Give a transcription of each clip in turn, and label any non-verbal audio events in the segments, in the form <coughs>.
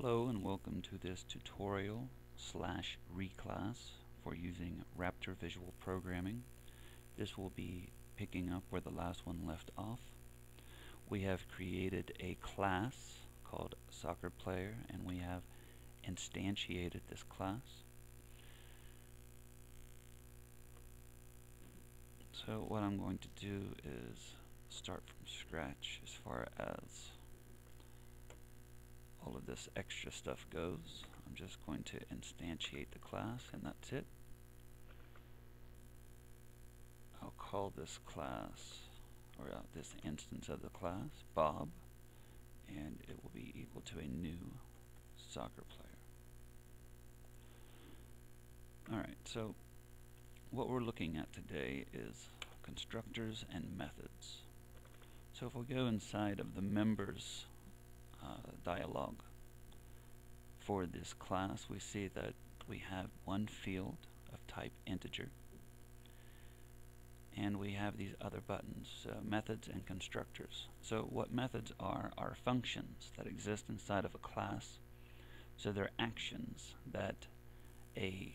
Hello and welcome to this tutorial slash reclass for using Raptor Visual Programming. This will be picking up where the last one left off. We have created a class called Soccer Player and we have instantiated this class. So what I'm going to do is start from scratch as far as all of this extra stuff goes. I'm just going to instantiate the class and that's it. I'll call this class, or uh, this instance of the class, Bob, and it will be equal to a new soccer player. Alright, so what we're looking at today is constructors and methods. So if we go inside of the members uh, dialog. For this class, we see that we have one field of type integer, and we have these other buttons, uh, methods and constructors. So what methods are, are functions that exist inside of a class. So they're actions that a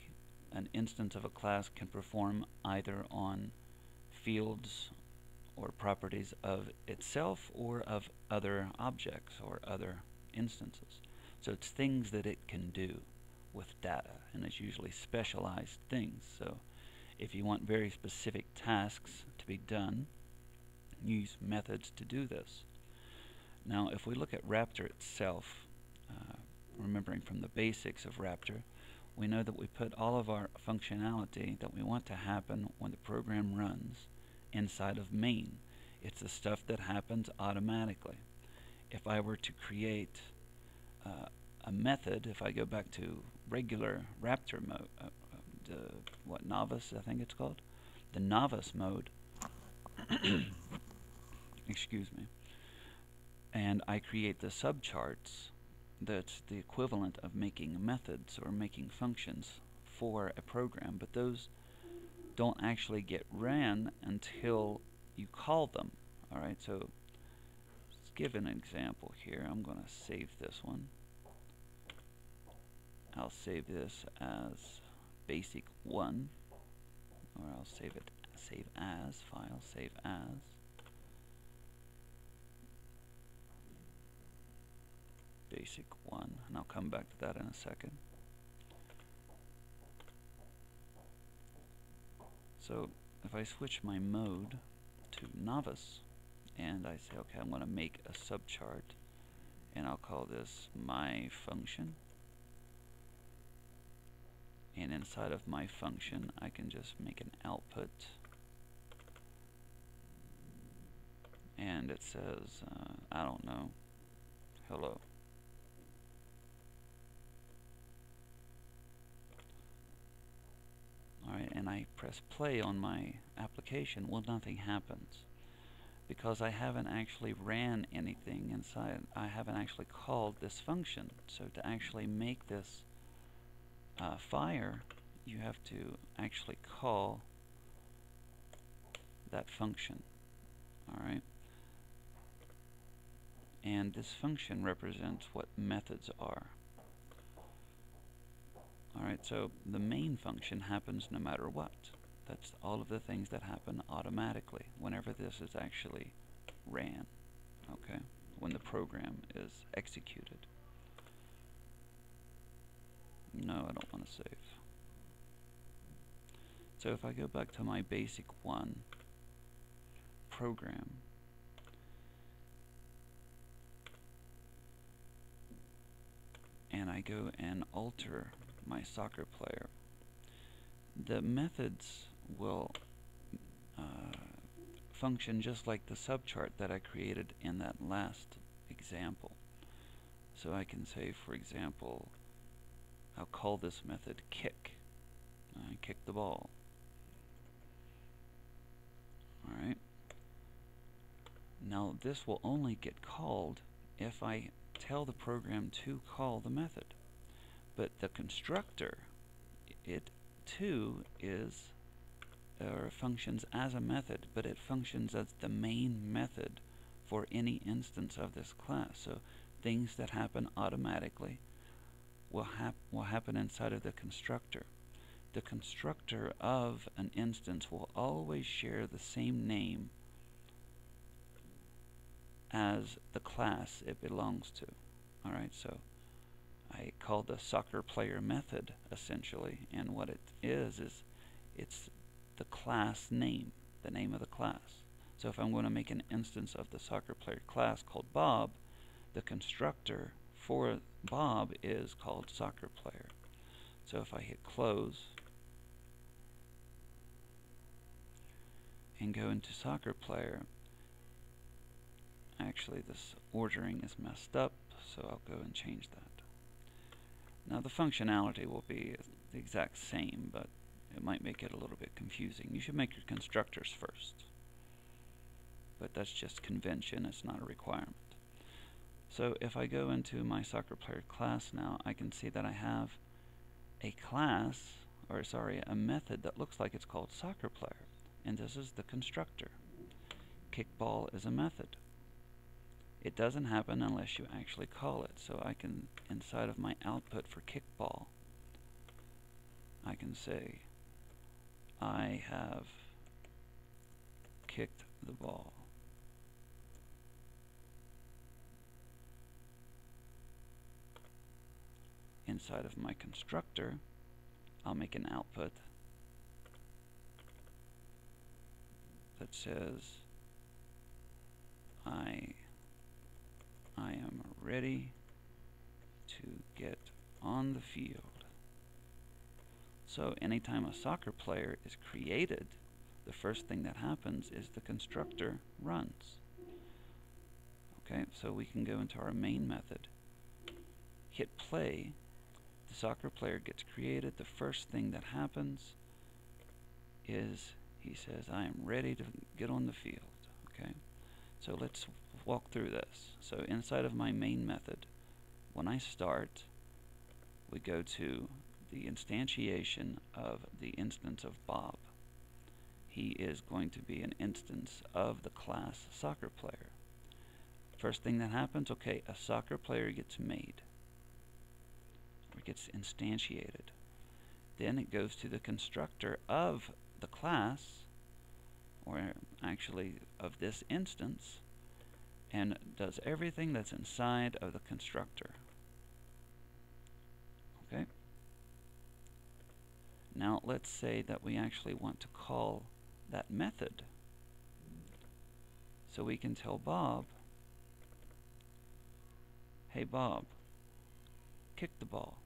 an instance of a class can perform either on fields or properties of itself or of other objects or other instances. So it's things that it can do with data, and it's usually specialized things. So if you want very specific tasks to be done, use methods to do this. Now if we look at Raptor itself, uh, remembering from the basics of Raptor, we know that we put all of our functionality that we want to happen when the program runs inside of main. It's the stuff that happens automatically. If I were to create uh, a method, if I go back to regular Raptor mode, uh, uh the, what, Novice, I think it's called? The Novice mode, <coughs> excuse me, and I create the subcharts, that's the equivalent of making methods or making functions for a program, but those don't actually get ran until you call them. Alright, so let's give an example here. I'm going to save this one. I'll save this as basic 1 or I'll save it save as file save as basic 1 and I'll come back to that in a second So if I switch my mode to novice and I say okay I'm going to make a subchart and I'll call this my function and inside of my function I can just make an output and it says uh, I don't know hello alright, and I press play on my application, well nothing happens because I haven't actually ran anything inside. I haven't actually called this function. So to actually make this uh, fire, you have to actually call that function. Alright? And this function represents what methods are. Alright, so the main function happens no matter what. That's all of the things that happen automatically whenever this is actually ran. Okay, when the program is executed. No, I don't want to save. So if I go back to my basic one program, and I go and alter my soccer player. The methods will uh, function just like the subchart that I created in that last example. So I can say, for example, I'll call this method kick. I kick the ball. Alright. Now this will only get called if I tell the program to call the method. But the constructor, it too is or functions as a method, but it functions as the main method for any instance of this class. So things that happen automatically will, hap will happen inside of the constructor. The constructor of an instance will always share the same name as the class it belongs to. Alright, so I call the soccer player method essentially, and what it is is it's the class name, the name of the class. So if I'm going to make an instance of the soccer player class called Bob, the constructor for Bob is called soccer player. So if I hit close and go into soccer player, actually this ordering is messed up, so I'll go and change that. Now the functionality will be the exact same, but it might make it a little bit confusing. You should make your constructors first. But that's just convention, it's not a requirement. So if I go into my soccer player class now, I can see that I have a class, or sorry, a method that looks like it's called soccer player. And this is the constructor. Kickball is a method. It doesn't happen unless you actually call it. So I can, inside of my output for kickball, I can say, I have kicked the ball. Inside of my constructor, I'll make an output that says I I am ready to get on the field. So anytime a soccer player is created, the first thing that happens is the constructor runs. Okay, so we can go into our main method, hit play, the soccer player gets created, the first thing that happens is he says, I am ready to get on the field. Okay, so let's walk through this. So inside of my main method, when I start, we go to the instantiation of the instance of Bob. He is going to be an instance of the class soccer player. First thing that happens, okay, a soccer player gets made, or gets instantiated. Then it goes to the constructor of the class, or actually of this instance, and does everything that's inside of the constructor. Okay? Now let's say that we actually want to call that method. So we can tell Bob, hey Bob, kick the ball.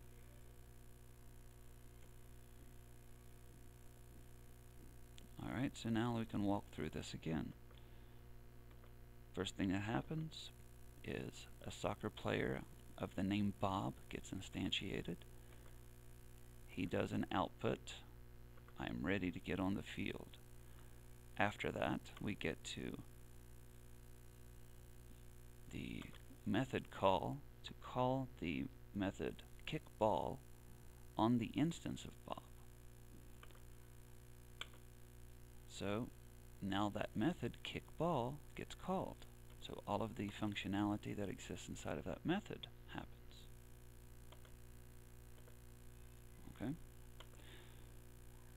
Alright, so now we can walk through this again. First thing that happens is a soccer player of the name Bob gets instantiated. He does an output. I am ready to get on the field. After that, we get to the method call to call the method kickball on the instance of Bob. So now that method kickball gets called. So all of the functionality that exists inside of that method happens. Okay?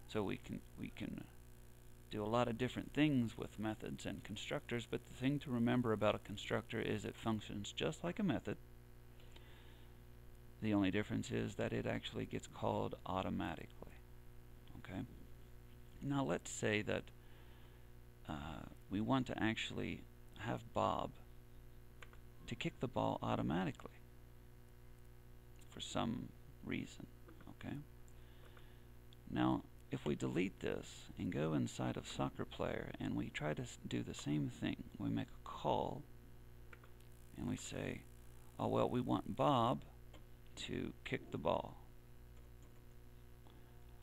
So we can we can do a lot of different things with methods and constructors, but the thing to remember about a constructor is it functions just like a method. The only difference is that it actually gets called automatically. Okay? Now let's say that uh, we want to actually have Bob to kick the ball automatically for some reason. Okay. Now, if we delete this and go inside of soccer player and we try to do the same thing, we make a call and we say, oh well, we want Bob to kick the ball.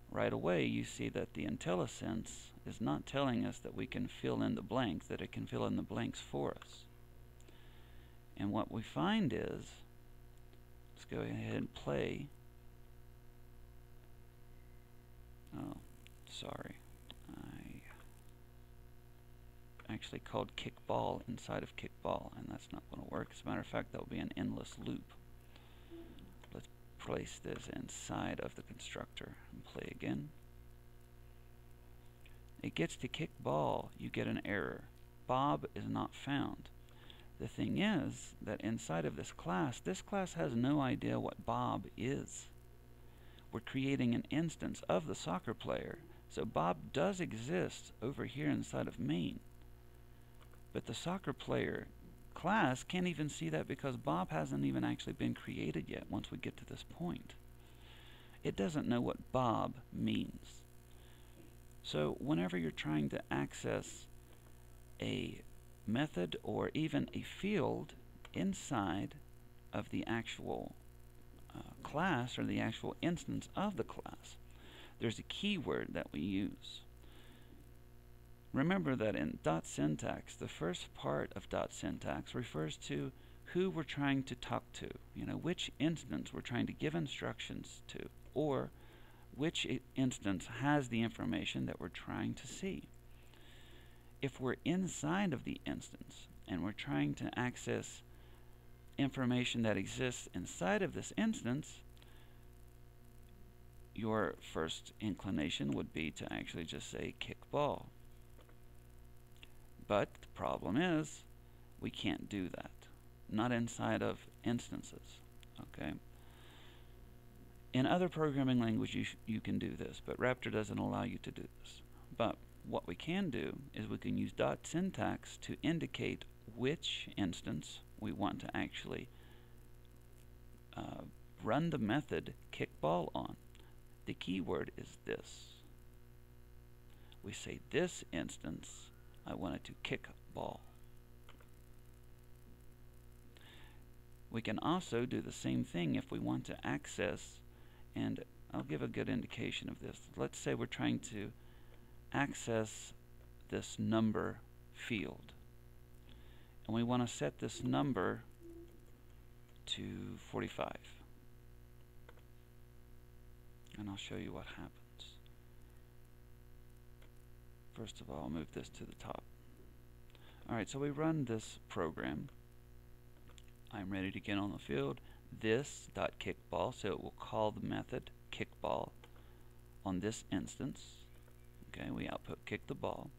Right away, you see that the IntelliSense is not telling us that we can fill in the blanks, that it can fill in the blanks for us. And what we find is, let's go ahead and play. Oh, sorry. I actually called kickball inside of kickball, and that's not going to work. As a matter of fact, that will be an endless loop. Place this inside of the constructor and play again. It gets to kick ball, you get an error. Bob is not found. The thing is that inside of this class, this class has no idea what Bob is. We're creating an instance of the soccer player, so Bob does exist over here inside of main. But the soccer player class can't even see that because Bob hasn't even actually been created yet once we get to this point. It doesn't know what Bob means. So whenever you're trying to access a method or even a field inside of the actual uh, class or the actual instance of the class, there's a keyword that we use. Remember that in dot syntax, the first part of dot syntax refers to who we're trying to talk to, you know, which instance we're trying to give instructions to, or which instance has the information that we're trying to see. If we're inside of the instance and we're trying to access information that exists inside of this instance, your first inclination would be to actually just say kick ball. But the problem is, we can't do that. Not inside of instances. Okay. In other programming languages, you, you can do this, but Raptor doesn't allow you to do this. But what we can do is we can use dot syntax to indicate which instance we want to actually uh, run the method kickball on. The keyword is this. We say this instance I wanted to kick ball. We can also do the same thing if we want to access, and I'll give a good indication of this. Let's say we're trying to access this number field. And we want to set this number to 45. And I'll show you what happens. First of all, I'll move this to the top. Alright, so we run this program. I'm ready to get on the field. This dot kickball, so it will call the method kickball on this instance. Okay, we output kick the ball.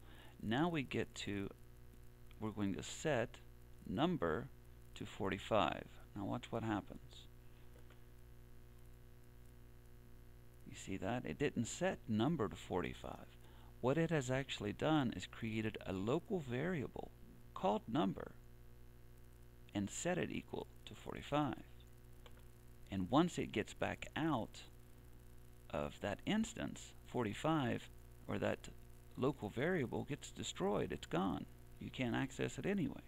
Now we get to, we're going to set number to 45. Now watch what happens. You see that? It didn't set number to 45. What it has actually done is created a local variable called number and set it equal to 45. And once it gets back out of that instance, 45, or that local variable gets destroyed. It's gone. You can't access it anyway.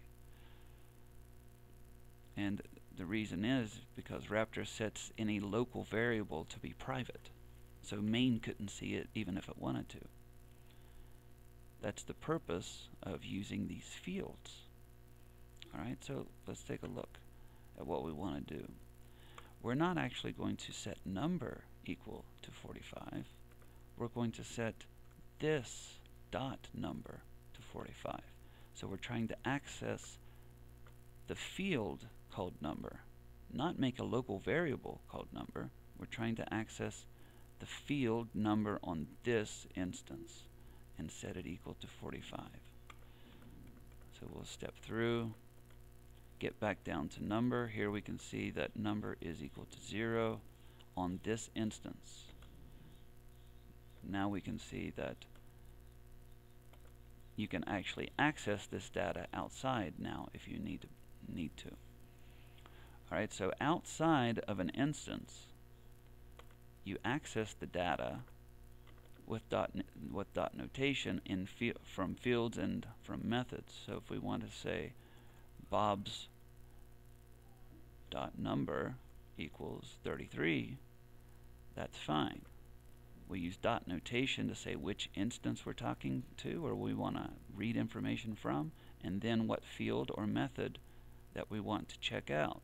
And the reason is because Raptor sets any local variable to be private. So main couldn't see it even if it wanted to. That's the purpose of using these fields. Alright, so let's take a look at what we want to do. We're not actually going to set number equal to 45. We're going to set this dot number to 45. So we're trying to access the field called number, not make a local variable called number. We're trying to access the field number on this instance and set it equal to 45. So we'll step through, get back down to number. Here we can see that number is equal to 0 on this instance. Now we can see that you can actually access this data outside now if you need to. Need to. Alright, so outside of an instance, you access the data with dot with dot notation in from fields and from methods. So if we want to say Bob's dot number equals 33, that's fine. We use dot notation to say which instance we're talking to or we want to read information from, and then what field or method that we want to check out.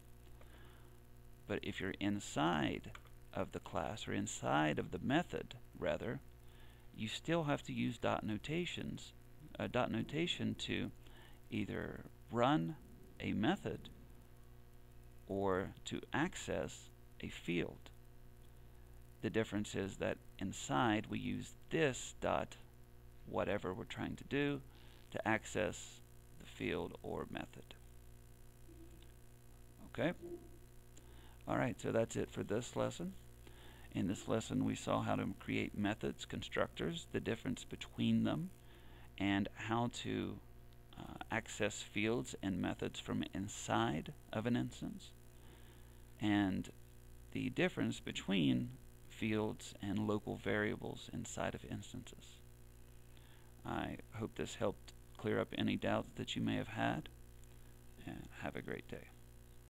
But if you're inside of the class or inside of the method, rather, you still have to use dot notations, a dot notation to either run a method or to access a field. The difference is that inside we use this dot whatever we're trying to do to access the field or method. Okay? Alright, so that's it for this lesson. In this lesson we saw how to create methods, constructors, the difference between them, and how to uh, access fields and methods from inside of an instance, and the difference between fields and local variables inside of instances. I hope this helped clear up any doubts that you may have had, and have a great day.